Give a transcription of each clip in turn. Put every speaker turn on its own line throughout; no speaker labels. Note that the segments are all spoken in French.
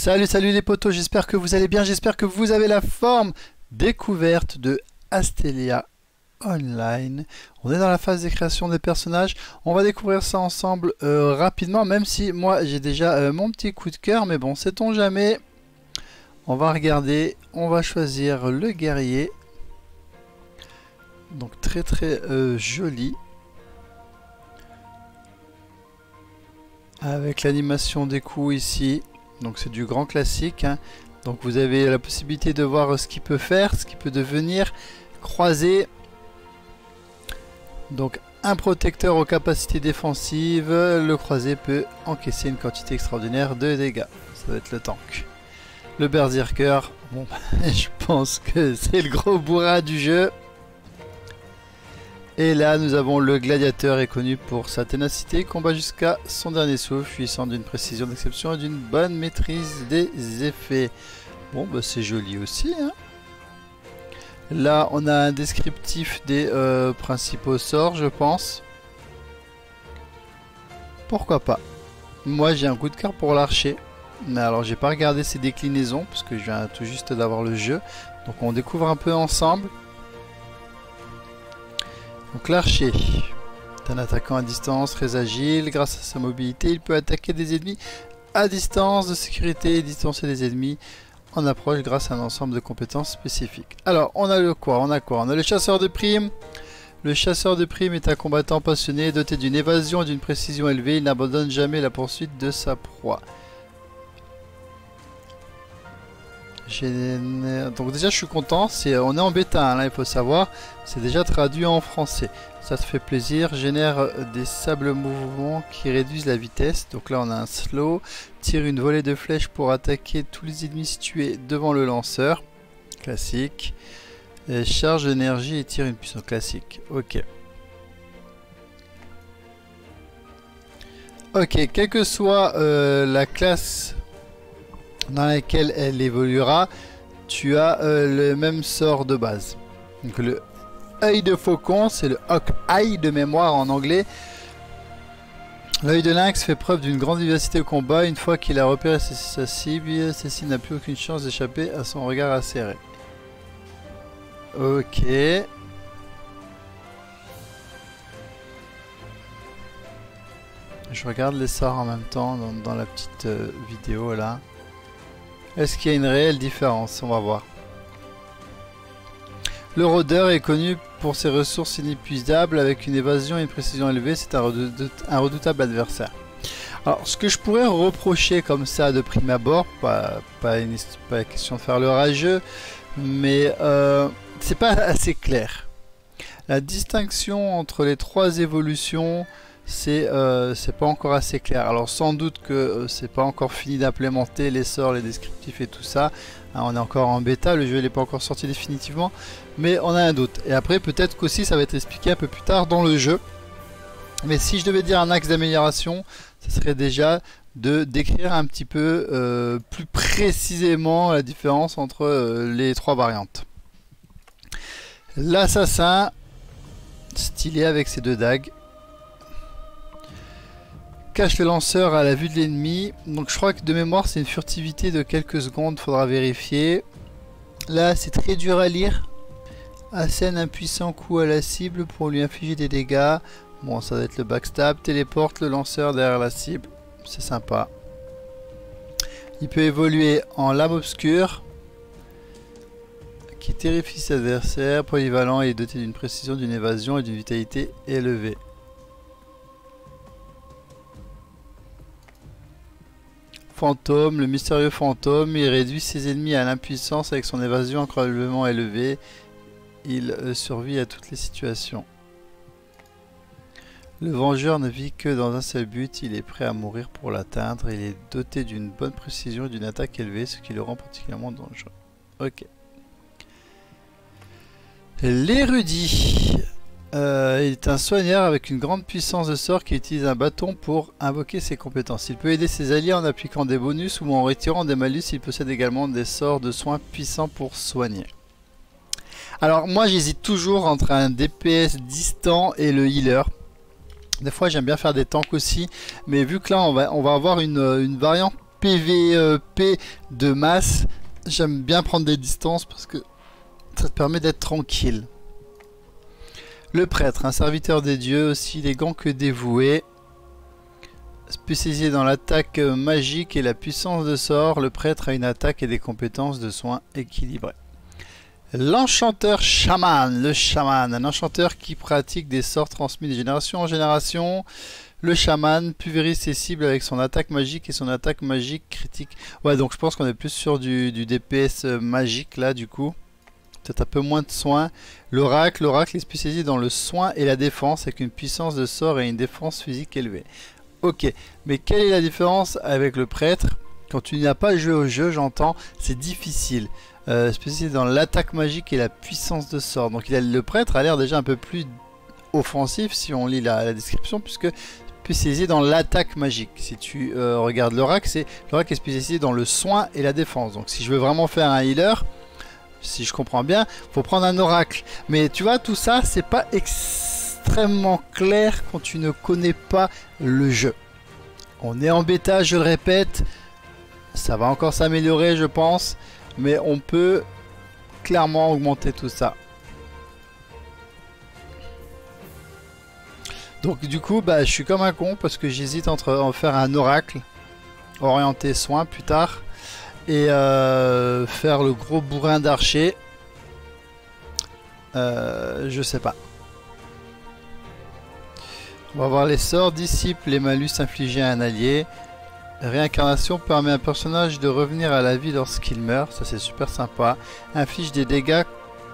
Salut, salut les potos, j'espère que vous allez bien, j'espère que vous avez la forme découverte de Astelia Online. On est dans la phase des créations des personnages, on va découvrir ça ensemble euh, rapidement, même si moi j'ai déjà euh, mon petit coup de cœur, mais bon, sait-on jamais. On va regarder, on va choisir le guerrier. Donc très très euh, joli. Avec l'animation des coups ici. Donc c'est du grand classique. Hein. Donc vous avez la possibilité de voir ce qu'il peut faire, ce qu'il peut devenir. Croiser. Donc un protecteur aux capacités défensives. Le croisé peut encaisser une quantité extraordinaire de dégâts. Ça va être le tank. Le berserker. Bon, je pense que c'est le gros bourrin du jeu. Et là, nous avons le gladiateur est connu pour sa ténacité, combat jusqu'à son dernier souffle, jouissant d'une précision d'exception et d'une bonne maîtrise des effets. Bon, bah c'est joli aussi. Hein là, on a un descriptif des euh, principaux sorts, je pense. Pourquoi pas? Moi, j'ai un coup de cœur pour l'archer. Mais alors, j'ai pas regardé ses déclinaisons, parce que je viens tout juste d'avoir le jeu. Donc, on découvre un peu ensemble. Donc l'archer est un attaquant à distance, très agile. Grâce à sa mobilité, il peut attaquer des ennemis à distance de sécurité et distancer des ennemis en approche grâce à un ensemble de compétences spécifiques. Alors, on a le quoi On a quoi? On a le chasseur de primes. Le chasseur de primes est un combattant passionné, doté d'une évasion et d'une précision élevée. Il n'abandonne jamais la poursuite de sa proie. Donc déjà je suis content, on est en bêta hein, là il faut savoir, c'est déjà traduit en français. Ça te fait plaisir, génère des sables mouvements qui réduisent la vitesse. Donc là on a un slow, tire une volée de flèches pour attaquer tous les ennemis situés devant le lanceur. Classique. charge d'énergie et tire une puissance classique. Ok. Ok, quelle que soit euh, la classe dans laquelle elle évoluera, tu as euh, le même sort de base. Donc le œil de faucon, c'est le Hawk Eye de mémoire en anglais. L'œil de lynx fait preuve d'une grande vivacité au combat. Une fois qu'il a repéré sa cible, celle-ci n'a plus aucune chance d'échapper à son regard acéré. Ok. Je regarde les sorts en même temps dans, la petite euh, vidéo là. Est-ce qu'il y a une réelle différence On va voir. Le rôdeur est connu pour ses ressources inépuisables avec une évasion et une précision élevée. C'est un, redoutable adversaire. Alors, ce que je pourrais reprocher comme ça de prime abord, pas, pas, une, question de faire le rageux, mais euh, c'est pas assez clair. La distinction entre les trois évolutions, euh, c'est pas encore assez clair. Alors sans doute que euh, c'est pas encore fini d'implémenter les sorts, les descriptifs et tout ça. Hein, on est encore en bêta, le jeu n'est pas encore sorti définitivement, mais on a un doute. Et après peut-être qu'aussi ça va être expliqué un peu plus tard dans le jeu. Mais si je devais dire un axe d'amélioration, ce serait déjà de décrire un petit peu euh, plus précisément la différence entre les trois variantes. L'assassin, stylé avec ses deux dagues cache le lanceur à la vue de l'ennemi. Donc je crois que de mémoire c'est une furtivité de quelques secondes, faudra vérifier. Là c'est très dur à lire. Assène un puissant coup à la cible pour lui infliger des dégâts. Bon ça va être le backstab. Téléporte le lanceur derrière la cible. C'est sympa. Il peut évoluer en lame obscure qui terrifie ses adversaires, polyvalent et doté d'une précision, d'une évasion et d'une vitalité élevée. Fantôme, le mystérieux fantôme, il réduit ses ennemis à l'impuissance avec son évasion incroyablement élevée. Il euh, survit à toutes les situations. Le vengeur ne vit que dans un seul but, il est prêt à mourir pour l'atteindre. Il est doté d'une bonne précision et d'une attaque élevée, ce qui le rend particulièrement dangereux. Ok. L'érudit. Euh, il est un soigneur avec une grande puissance de sort qui utilise un bâton pour invoquer ses compétences. Il peut aider ses alliés en appliquant des bonus ou en retirant des malus. Il possède également des sorts de soins puissants pour soigner. Alors moi j'hésite toujours entre un DPS distant et le healer. Des fois j'aime bien faire des tanks aussi, mais vu que là on va, avoir une, variante PVP de masse, j'aime bien prendre des distances parce que ça te permet d'être tranquille. Le prêtre, un serviteur des dieux, aussi élégant que dévoué. Spécialisé dans l'attaque magique et la puissance de sort, le prêtre a une attaque et des compétences de soins équilibrées. L'enchanteur chaman, le chaman, un enchanteur qui pratique des sorts transmis de génération en génération. Le chaman pulvérise ses cibles avec son attaque magique et son attaque magique critique. Ouais, donc je pense qu'on est plus sur du, DPS magique là, du coup. Peut-être un peu moins de soins. L'oracle, l'oracle est spécialisé dans le soin et la défense avec une puissance de sort et une défense physique élevée. Ok, mais quelle est la différence avec le prêtre? Quand tu n'as pas joué au jeu, j'entends, c'est difficile. Euh, spécialisé dans l'attaque magique et la puissance de sort. Donc le prêtre a l'air déjà un peu plus offensif si on lit la description, puisque spécialisé dans l'attaque magique. Si tu euh, regardes l'oracle, c'est l'oracle est spécialisé dans le soin et la défense. Donc si je veux vraiment faire un healer, si je comprends bien, faut prendre un oracle. Mais tu vois, tout ça, c'est pas extrêmement clair quand tu ne connais pas le jeu. On est en bêta, je le répète. Ça va encore s'améliorer, je pense. Mais on peut clairement augmenter tout ça. Donc du coup, bah, je suis comme un con parce que j'hésite entre en faire un oracle orienté soin plus tard et euh, faire le gros bourrin d'archer. Euh, je sais pas. On va voir les sorts. Disciple les malus infligés à un allié. Réincarnation permet à un personnage de revenir à la vie lorsqu'il meurt. Ça c'est super sympa. Inflige des dégâts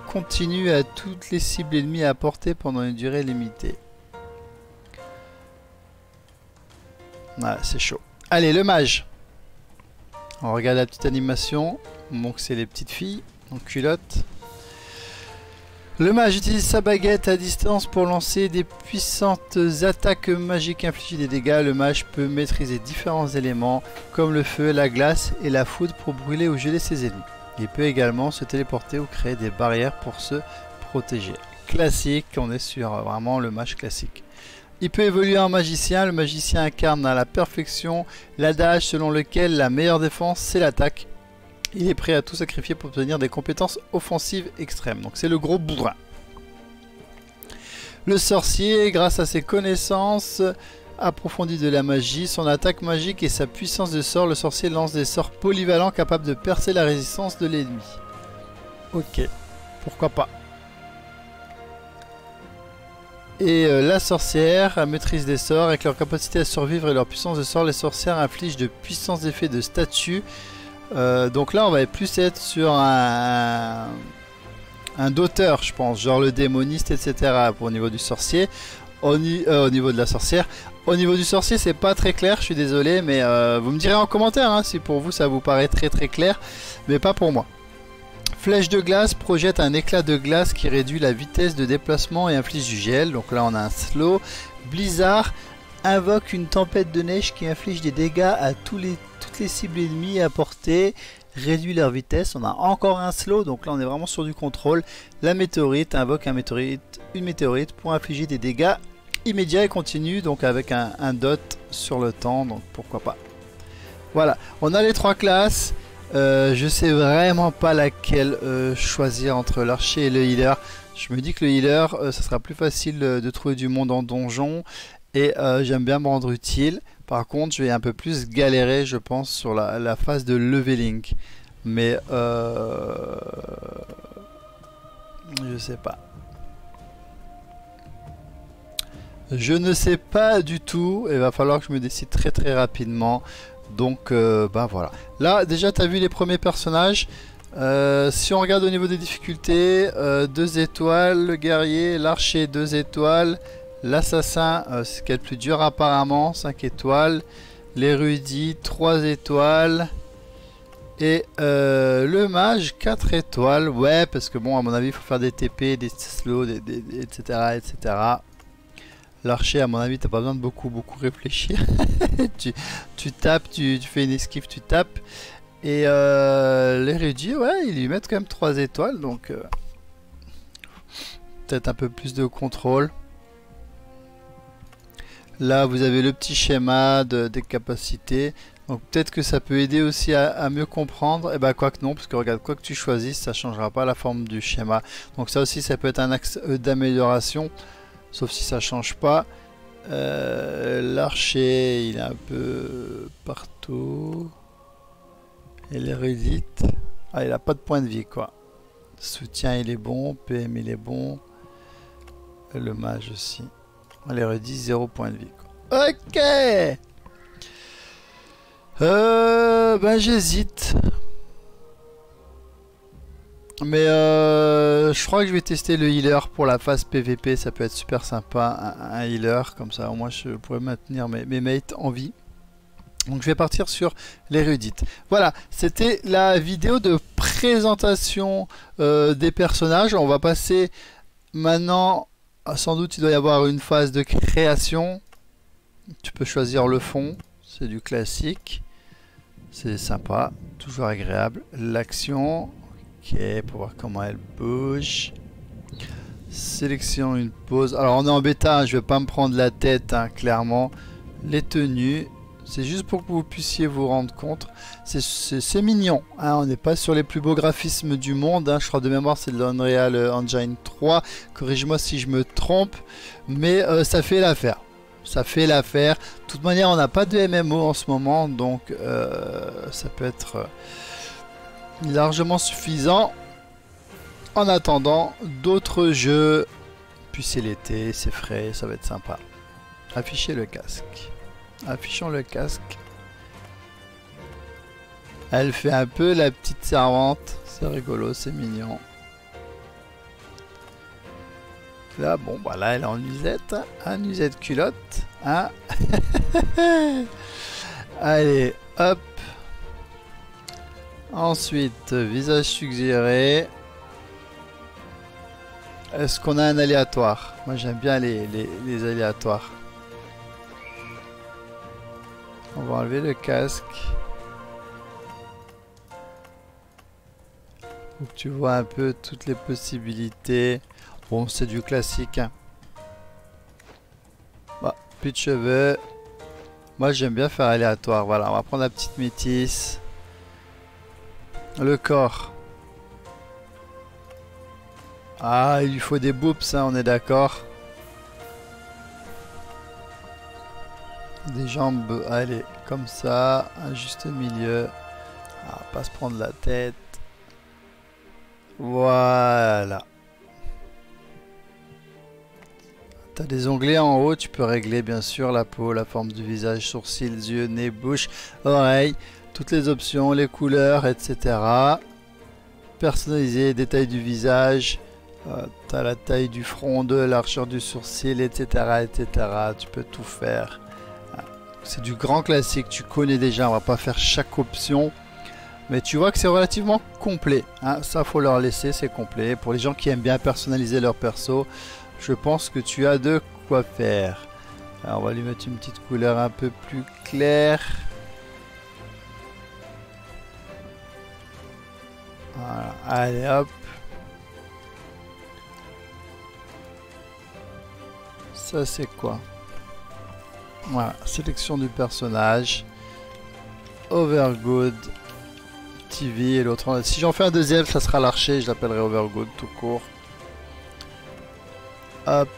continue à toutes les cibles ennemies à porter pendant une durée limitée. Ouais, c'est chaud. Allez, le mage. On regarde la petite animation. Donc c'est les petites filles en culotte. Le mage utilise sa baguette à distance pour lancer des puissantes attaques magiques infliger des dégâts. Le mage peut maîtriser différents éléments comme le feu, la glace et la foudre pour brûler ou geler ses ennemis. Il peut également se téléporter ou créer des barrières pour se protéger. Classique, on est sur vraiment le mage classique. Il peut évoluer en magicien. Le magicien incarne à la perfection l'adage selon lequel la meilleure défense c'est l'attaque. Il est prêt à tout sacrifier pour obtenir des compétences offensives extrêmes. Donc c'est le gros bourrin. Le sorcier, grâce à ses connaissances approfondies de la magie, son attaque magique et sa puissance de sort, le sorcier lance des sorts polyvalents capables de percer la résistance de l'ennemi. Ok, pourquoi pas. Et euh, la sorcière maîtrise des sorts. Avec leur capacité à survivre et leur puissance de sort, les sorcières infligent de puissants effets de statut. Euh, donc là, on va plus être sur un, un d'auteur, je pense, genre le démoniste, etc. Pour, au niveau du sorcier. Au, euh, au, niveau de la sorcière. Au niveau du sorcier, c'est pas très clair, je suis désolé, mais vous me direz en commentaire hein, si pour vous ça vous paraît très très clair, mais pas pour moi. Flèche de glace projette un éclat de glace qui réduit la vitesse de déplacement et inflige du gel. Donc là on a un slow. Blizzard invoque une tempête de neige qui inflige des dégâts à toutes les cibles ennemies à portée. Réduit leur vitesse. On a encore un slow. Donc là on est vraiment sur du contrôle. La météorite invoque une météorite pour infliger des dégâts immédiats et continue. Donc avec un dot sur le temps. Donc pourquoi pas. Voilà. On a les trois classes. Euh, je sais vraiment pas laquelle euh, choisir entre l'archer et le healer. Je me dis que le healer, euh, ça sera plus facile de trouver du monde en donjon. Et j'aime bien me rendre utile. Par contre, je vais un peu plus galérer, je pense, sur la, phase de leveling. Mais je sais pas. Je ne sais pas du tout. Il va falloir que je me décide très très rapidement. Donc, euh, bah voilà. Là, déjà, tu as vu les premiers personnages. Euh, si on regarde au niveau des difficultés, 2 euh, étoiles, le guerrier, l'archer 2 étoiles, l'assassin, c'est ce qui est le plus dur apparemment, 5 étoiles, l'érudit 3 étoiles, et le mage 4 étoiles, ouais, parce que bon, à mon avis, il faut faire des TP, des slow, etc., etc. L'archer, à mon avis, t'as pas besoin de beaucoup, beaucoup réfléchir. tu, tapes, tu, fais une esquive, tu tapes. Et euh, l'érudit, ouais, ils lui mettent quand même 3 étoiles, donc euh, peut-être un peu plus de contrôle. Là, vous avez le petit schéma de, des capacités. Donc peut-être que ça peut aider aussi à, mieux comprendre. Et eh ben quoi que non, parce que regarde, quoi que tu choisisses, ça changera pas la forme du schéma. Donc ça aussi, ça peut être un axe euh, d'amélioration, sauf si ça change pas. Euh, l'archer, il est un peu partout. Et l'érudite, ah, il a pas de point de vie quoi. Soutien, il est bon. PM, il est bon. Le mage aussi. L'érudite, 0 point de vie. Quoi. Ok euh, ben j'hésite. Mais euh, je crois que je vais tester le healer pour la phase PVP, ça peut être super sympa, un, healer, comme ça au moins je pourrais maintenir mes, mates en vie. Donc je vais partir sur l'érudite. Voilà, c'était la vidéo de présentation euh, des personnages. On va passer maintenant, sans doute il doit y avoir une phase de création. Tu peux choisir le fond, c'est du classique. C'est sympa, toujours agréable. L'action, ok, pour voir comment elle bouge. Sélection, une pause. Alors on est en bêta, hein, je vais pas me prendre la tête, hein, clairement. Les tenues, c'est juste pour que vous puissiez vous rendre compte. C'est mignon, hein, on n'est pas sur les plus beaux graphismes du monde. je crois de mémoire c'est de l'Unreal Engine 3. Corrige-moi si je me trompe, mais euh, ça fait l'affaire ça fait l'affaire. De toute manière, on n'a pas de MMO en ce moment, donc euh, ça peut être euh, largement suffisant. En attendant, d'autres jeux. Puis c'est l'été, c'est frais, ça va être sympa. Affichez le casque. Affichons le casque. Elle fait un peu la petite servante. C'est rigolo, c'est mignon. Là, bon, bah là, elle est en nuisette. Un nuisette culotte. Hein Allez, hop. Ensuite, visage suggéré. Est-ce qu'on a un aléatoire? Moi, j'aime bien les, les, aléatoires. On va enlever le casque. Pour que tu vois un peu toutes les possibilités. Bon, c'est du classique. Hein. Bah, plus de cheveux. Moi, j'aime bien faire aléatoire. Voilà, on va prendre la petite métisse. Le corps. Ah, il lui faut des boobs, ça, on est d'accord. Des jambes, allez, comme ça, un juste milieu. Ah, pas se prendre la tête. Voilà. T'as des onglets en haut, tu peux régler bien sûr la peau, la forme du visage, sourcils, yeux, nez, bouche, oreilles, toutes les options, les couleurs, etc. Personnaliser, détails du visage, euh, t'as la taille du front, de la largeur du sourcil, etc., etc. Tu peux tout faire. C'est du grand classique, tu connais déjà, on va pas faire chaque option. Mais tu vois que c'est relativement complet. Hein. Ça, faut leur laisser, c'est complet. Pour les gens qui aiment bien personnaliser leur perso, je pense que tu as de quoi faire. On va lui mettre une petite couleur un peu plus claire. Allez hop. Ça c'est quoi? Voilà, sélection du personnage. Overgood. TV et l'autre. Si j'en fais un deuxième, ça sera l'archer. Je l'appellerai Overgood tout court. Hop.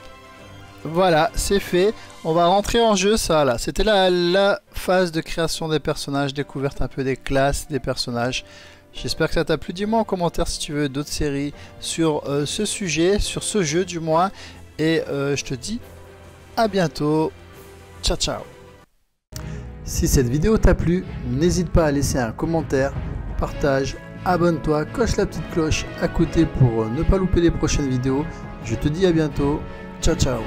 Voilà, c'est fait. On va rentrer en jeu, ça là. C'était la, la phase de création des personnages, découverte un peu des classes des personnages. J'espère que ça t'a plu. Dis-moi en commentaire si tu veux d'autres séries sur euh, ce sujet, sur ce jeu du moins. Et euh, je te dis à bientôt. Ciao, ciao. Si cette vidéo t'a plu, n'hésite pas à laisser un commentaire, partage, abonne-toi, coche la petite cloche à côté pour ne pas louper les prochaines vidéos. Je te dis à bientôt. Ciao ciao